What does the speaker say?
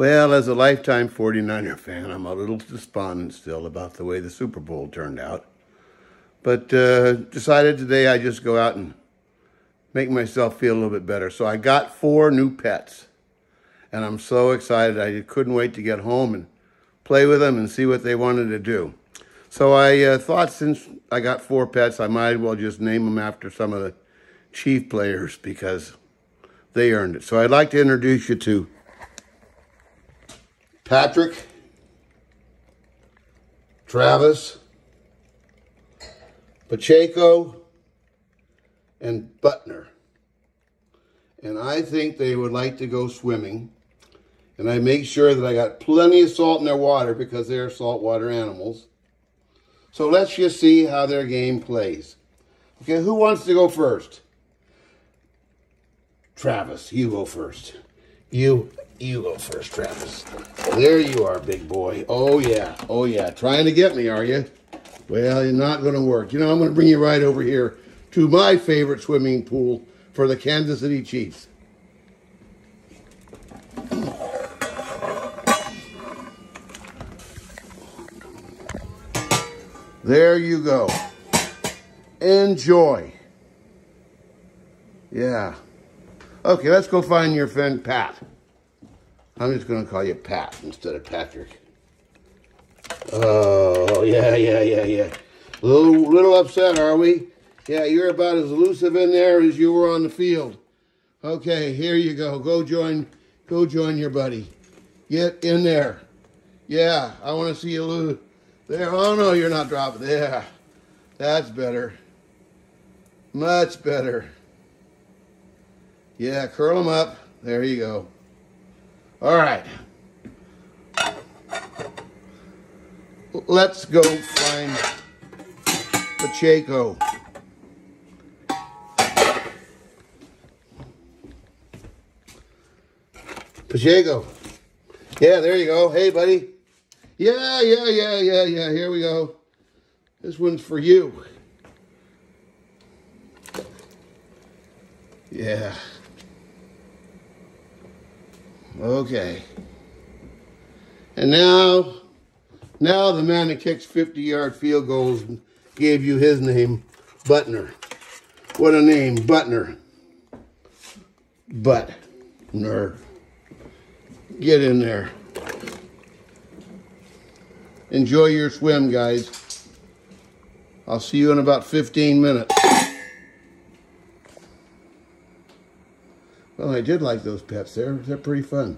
Well, as a lifetime 49er fan, I'm a little despondent still about the way the Super Bowl turned out. But uh, decided today I just go out and make myself feel a little bit better. So I got four new pets. And I'm so excited. I couldn't wait to get home and play with them and see what they wanted to do. So I uh, thought since I got four pets, I might as well just name them after some of the Chief players because they earned it. So I'd like to introduce you to Patrick, Travis, Pacheco, and Butker. And I think they would like to go swimming. And I make sure that I got plenty of salt in their water because they're saltwater animals. So let's just see how their game plays. Okay, who wants to go first? Travis, you go first. You you go first, Travis. There you are, big boy. Oh, yeah. Oh, yeah. Trying to get me, are you? Well, you're not going to work. You know, I'm going to bring you right over here to my favorite swimming pool for the Kansas City Chiefs. There you go. Enjoy. Yeah. Okay, let's go find your friend Pat. I'm just going to call you Pat instead of Patrick. Oh, yeah, yeah, yeah, yeah. A little, little upset, are we? Yeah, you're about as elusive in there as you were on the field. Okay, here you go. Go join, go join your buddy. Get in there. Yeah, I want to see you lose. There. Oh, no, you're not dropping. Yeah, that's better. Much better. Yeah, curl them up. There you go. All right. Let's go find Pacheco. Pacheco. Yeah, there you go. Hey, buddy. Yeah, yeah, yeah, yeah, yeah. Here we go. This one's for you. Yeah. Okay. And now, now the man that kicks 50-yard field goals gave you his name, Butker. What a name, Butker. Butker. Get in there. Enjoy your swim, guys. I'll see you in about 15 minutes. Well, I did like those pets. They're, they're pretty fun.